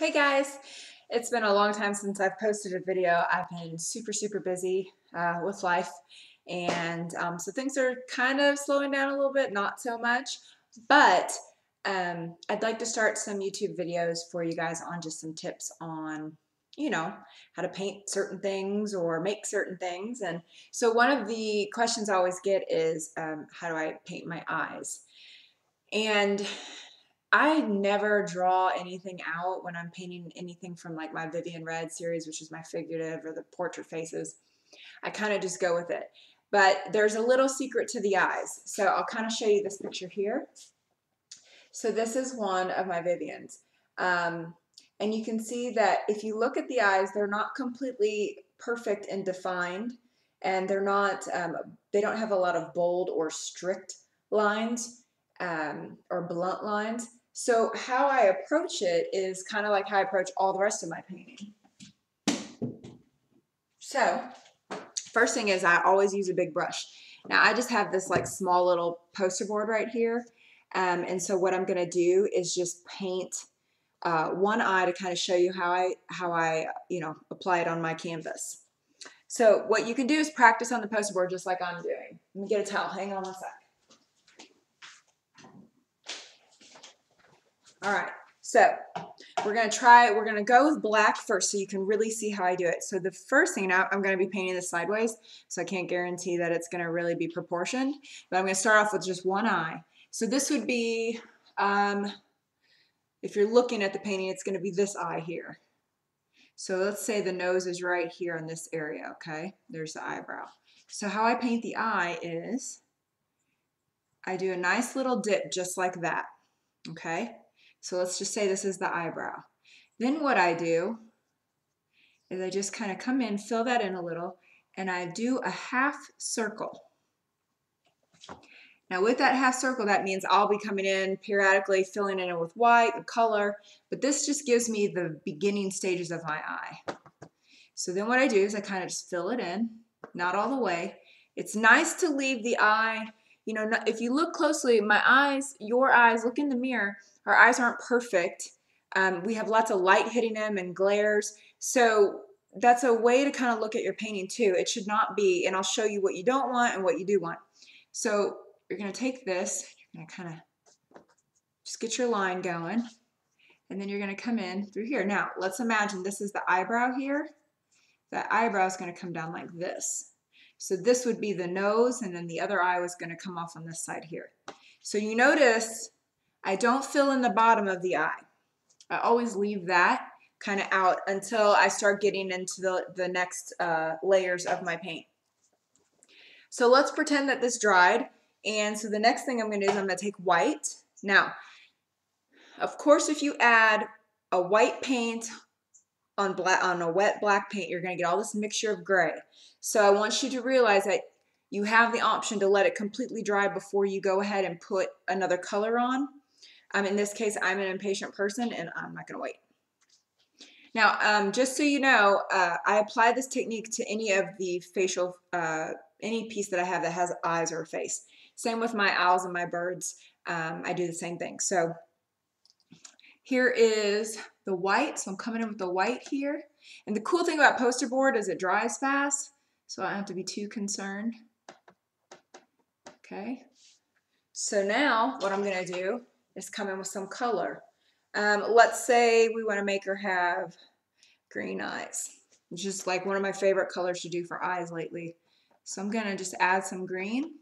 Hey guys, it's been a long time since I've posted a video. I've been super, super busy uh, with life and um, so things are kind of slowing down a little bit, not so much, but um, I'd like to start some YouTube videos for you guys on just some tips on, you know, how to paint certain things or make certain things. And so one of the questions I always get is, um, how do I paint my eyes? And I never draw anything out when I'm painting anything from like my Vivian Red series, which is my figurative or the portrait faces. I kind of just go with it. But there's a little secret to the eyes. So I'll kind of show you this picture here. So this is one of my Vivians. Um, and you can see that if you look at the eyes, they're not completely perfect and defined. And they're not, um, they don't have a lot of bold or strict lines um, or blunt lines. So how I approach it is kind of like how I approach all the rest of my painting. So first thing is I always use a big brush. Now I just have this like small little poster board right here. Um, and so what I'm going to do is just paint uh, one eye to kind of show you how I, how I, you know, apply it on my canvas. So what you can do is practice on the poster board just like I'm doing. Let me get a towel. Hang on one sec. All right, so we're gonna try, we're gonna go with black first so you can really see how I do it. So the first thing now, I'm gonna be painting this sideways, so I can't guarantee that it's gonna really be proportioned, but I'm gonna start off with just one eye. So this would be, um, if you're looking at the painting, it's gonna be this eye here. So let's say the nose is right here in this area, okay? There's the eyebrow. So how I paint the eye is, I do a nice little dip just like that, okay? So let's just say this is the eyebrow. Then what I do is I just kind of come in, fill that in a little, and I do a half circle. Now with that half circle, that means I'll be coming in periodically, filling in with white and color, but this just gives me the beginning stages of my eye. So then what I do is I kind of just fill it in, not all the way. It's nice to leave the eye, you know, if you look closely, my eyes, your eyes, look in the mirror, our eyes aren't perfect. Um, we have lots of light hitting them and glares. So that's a way to kind of look at your painting too. It should not be, and I'll show you what you don't want and what you do want. So you're going to take this, you're to kind of just get your line going, and then you're going to come in through here. Now, let's imagine this is the eyebrow here. That eyebrow is going to come down like this. So this would be the nose, and then the other eye was going to come off on this side here. So you notice I don't fill in the bottom of the eye. I always leave that kind of out until I start getting into the, the next uh, layers of my paint. So let's pretend that this dried. And so the next thing I'm going to do is I'm going to take white. Now, of course, if you add a white paint on black on a wet black paint, you're going to get all this mixture of gray. So I want you to realize that you have the option to let it completely dry before you go ahead and put another color on. Um, in this case, I'm an impatient person and I'm not going to wait. Now, um, just so you know, uh, I apply this technique to any of the facial, uh, any piece that I have that has eyes or a face. Same with my owls and my birds. Um, I do the same thing. So here is the white. So I'm coming in with the white here. And the cool thing about poster board is it dries fast. So I don't have to be too concerned. Okay. So now what I'm going to do is coming in with some color. Um, let's say we want to make her have green eyes. It's just like one of my favorite colors to do for eyes lately. So I'm going to just add some green.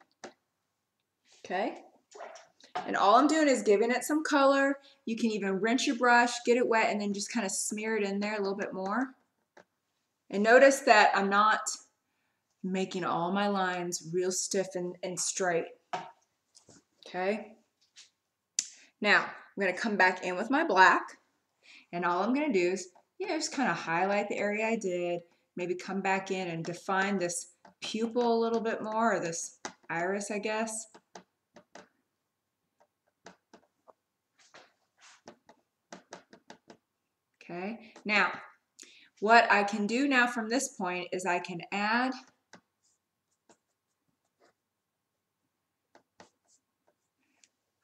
Okay. And all I'm doing is giving it some color. You can even rinse your brush, get it wet, and then just kind of smear it in there a little bit more. And notice that I'm not making all my lines real stiff and, and straight. Okay. Now, I'm going to come back in with my black, and all I'm going to do is, you know, just kind of highlight the area I did, maybe come back in and define this pupil a little bit more, or this iris, I guess. Okay, now, what I can do now from this point is I can add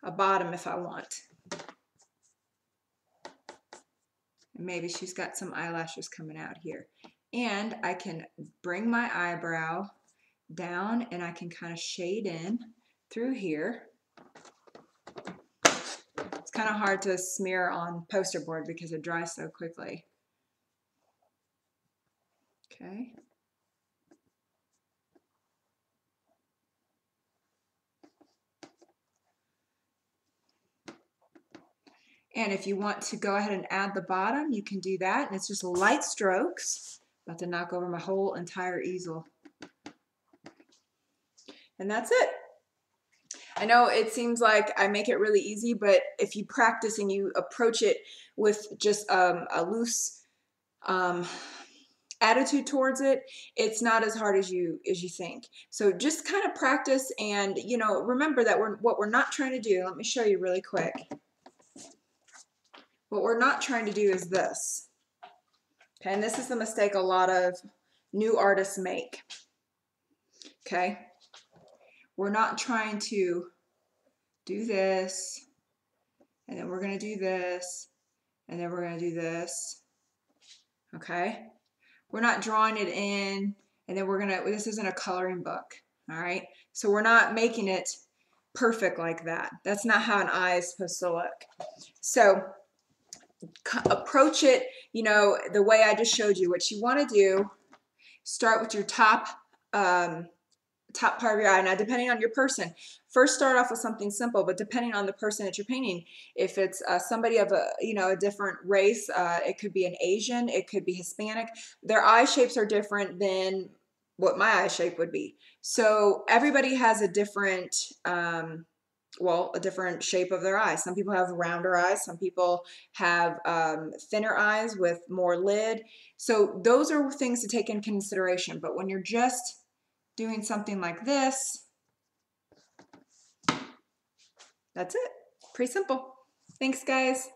a bottom if I want. maybe she's got some eyelashes coming out here. And I can bring my eyebrow down and I can kind of shade in through here. It's kind of hard to smear on poster board because it dries so quickly. Okay. And if you want to go ahead and add the bottom, you can do that. And it's just light strokes. About to knock over my whole entire easel. And that's it. I know it seems like I make it really easy, but if you practice and you approach it with just um, a loose um, attitude towards it, it's not as hard as you as you think. So just kind of practice and you know remember that we're what we're not trying to do. Let me show you really quick. What we're not trying to do is this. Okay, and this is the mistake a lot of new artists make. Okay, we're not trying to do this, and then we're going to do this, and then we're going to do this. Okay, we're not drawing it in, and then we're going to, this isn't a coloring book. All right, so we're not making it perfect like that. That's not how an eye is supposed to look. So approach it, you know, the way I just showed you. What you want to do, start with your top um, top part of your eye. Now, depending on your person, first start off with something simple, but depending on the person that you're painting, if it's uh, somebody of a, you know, a different race, uh, it could be an Asian, it could be Hispanic, their eye shapes are different than what my eye shape would be. So everybody has a different, um, well, a different shape of their eyes. Some people have rounder eyes. Some people have um, thinner eyes with more lid. So those are things to take in consideration. But when you're just doing something like this, that's it. Pretty simple. Thanks, guys.